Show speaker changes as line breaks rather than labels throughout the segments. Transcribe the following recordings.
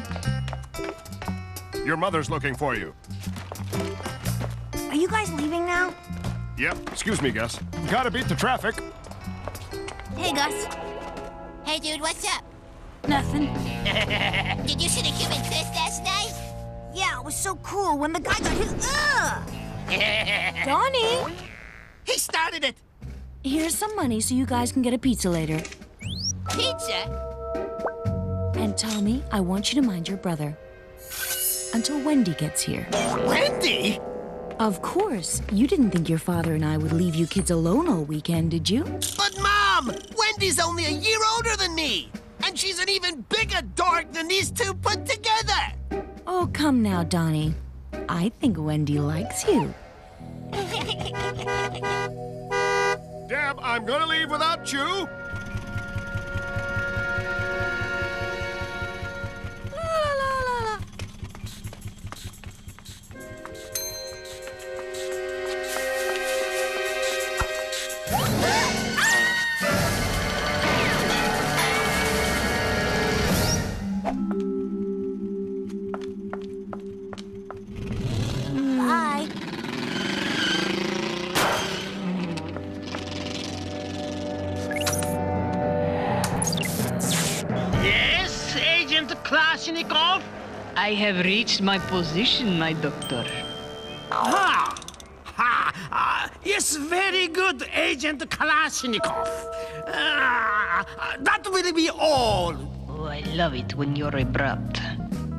Dad.
Your mother's looking for you.
Are you guys leaving now?
Yep. Excuse me, Gus. Gotta beat the traffic.
Hey, Gus.
Hey, dude, what's up?
Nothing.
Did you see the human fist last night?
Yeah, it was so cool when the guy got his. Ugh! Donnie!
He started it.
Here's some money so you guys can get a pizza later.
Pizza?
And Tommy, I want you to mind your brother. Until Wendy gets here.
Wendy?
Of course. You didn't think your father and I would leave you kids alone all weekend, did you?
But, Mom, Wendy's only a year older than me. And she's an even bigger dork than these two put together.
Oh, come now, Donnie. I think Wendy likes you.
Deb, I'm gonna leave without you.
I have reached my position, my doctor.
Ha! Ha! Uh, yes, very good, Agent Kalashnikov. Uh, that will be all.
Oh, I love it when you're abrupt.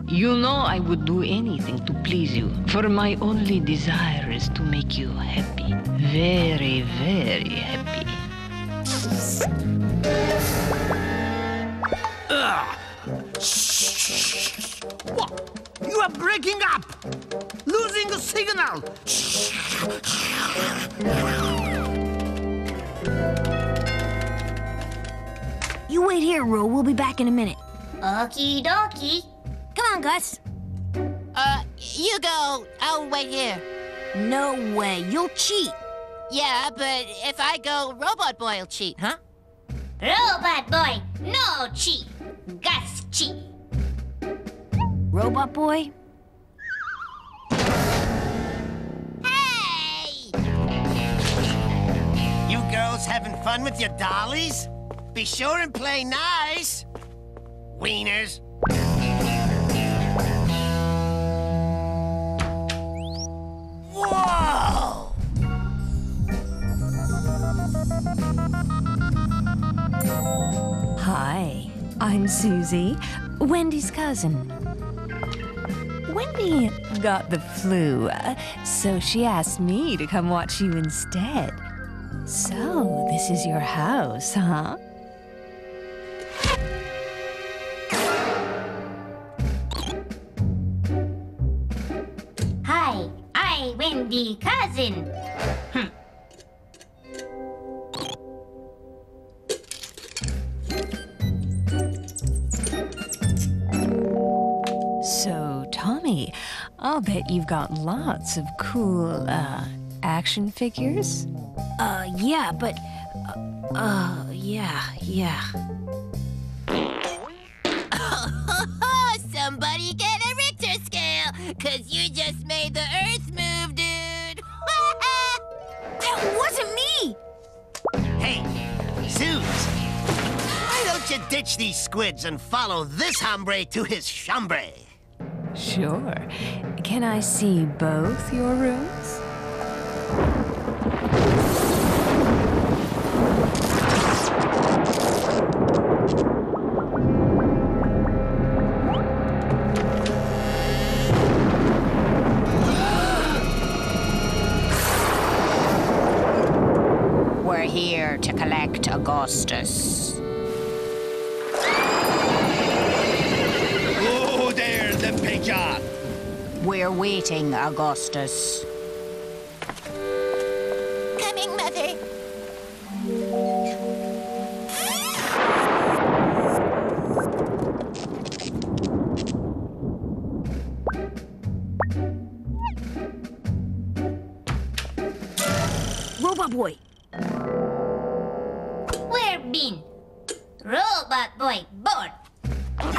You know I would do anything to please you, for my only desire is to make you happy. Very, very happy.
What? You are breaking up! Losing the signal!
You wait here, Ro. We'll be back in a minute.
Okie dokie.
Come on, Gus.
Uh, you go. I'll wait here.
No way. You'll cheat.
Yeah, but if I go, Robotboy will cheat, huh?
Robotboy, no cheat. Gus cheat.
Robotboy?
Hey!
You girls having fun with your dollies? Be sure and play nice. Wieners. Whoa!
Hi, I'm Susie, Wendy's cousin. Wendy got the flu, so she asked me to come watch you instead. So, this is your house, huh?
Hi, I Wendy cousin.
I'll bet you've got lots of cool, uh, action figures? Uh, yeah, but. Uh, uh yeah, yeah.
Oh, somebody get a Richter scale, cause you just made the Earth move, dude.
That wasn't me!
Hey, Zeus. Why don't you ditch these squids and follow this hombre to his chambre?
Sure. Can I see both your rooms?
We're waiting, Augustus.
Coming, Mother.
Robotboy!
Where been? Robot boy bored.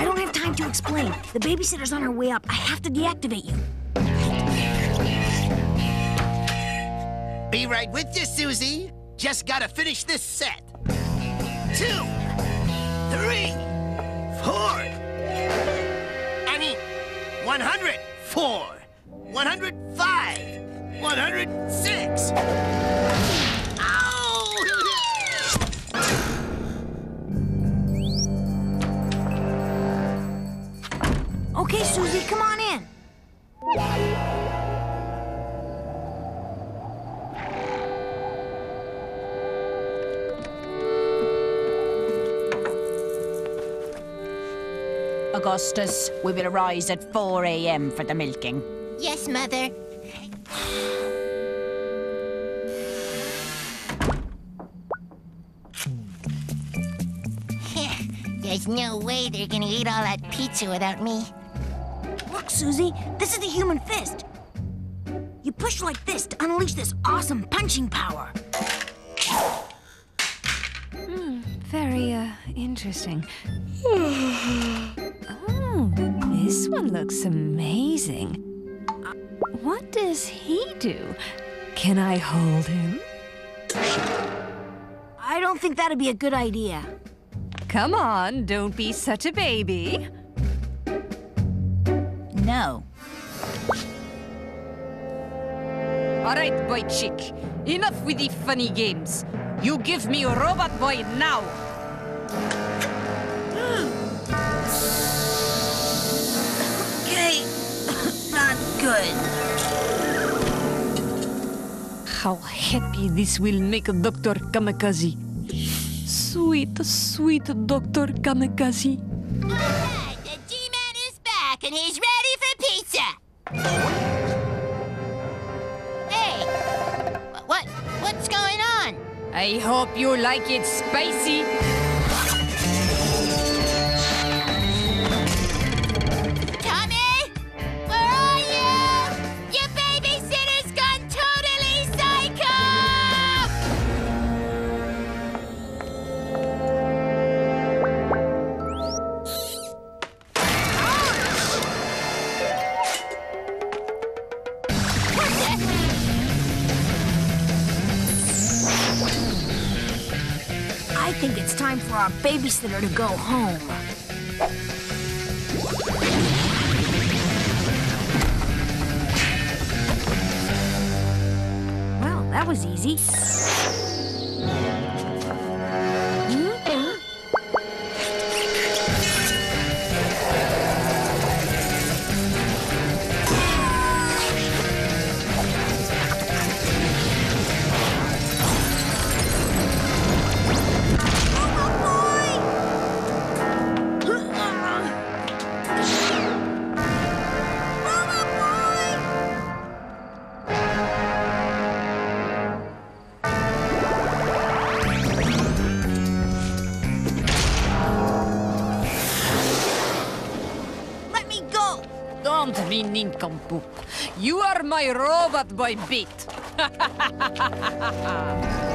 I don't have time to explain. The babysitter's on her way up. I have to deactivate you.
Be right with you, Susie. Just gotta finish this set. Two, three, four. I mean, 104,
Augustus, we will rise at 4 a.m. for the milking.
Yes, Mother. There's no way they're gonna eat all that pizza without me.
Look, Susie, this is the human fist. You push like this to unleash this awesome punching power. Hmm, very, uh, interesting. this one looks amazing. What does he do? Can I hold him? I don't think that'd be a good idea. Come on, don't be such a baby.
No.
All right, boy chick. Enough with the funny games. You give me a robot boy now.
not good.
How happy this will make Dr. Kamikazi. Sweet, sweet Dr. Kamikazi.
Alright, the G-Man is back and he's ready for pizza. Hey, what? What's going on?
I hope you like it spicy.
It's time for our babysitter to go home. Well, that was easy.
Don't nincompoop. You are my robot boy bait.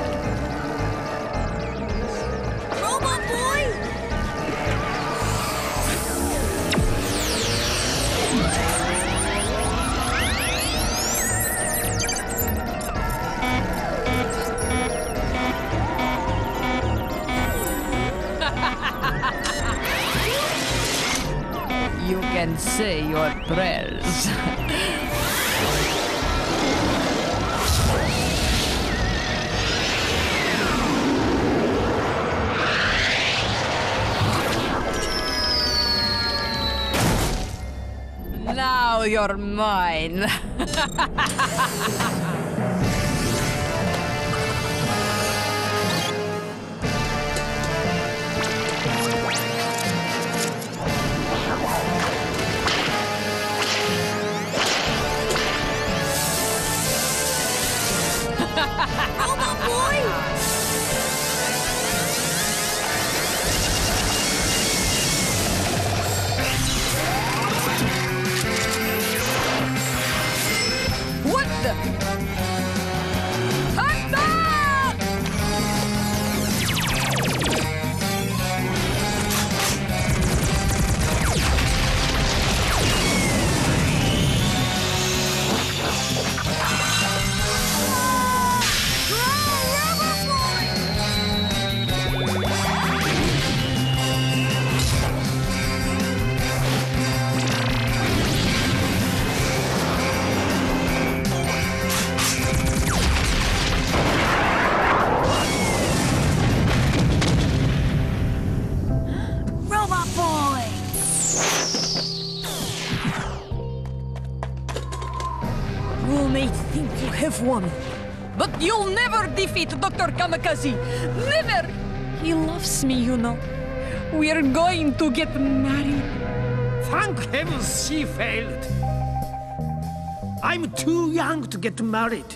say your prayers. Now you're mine.
Yeah.
What have won, But you'll never defeat Dr. Kamikazi. Never! He loves me, you know. We're going to get married.
Thank heavens she failed. I'm too young to get married.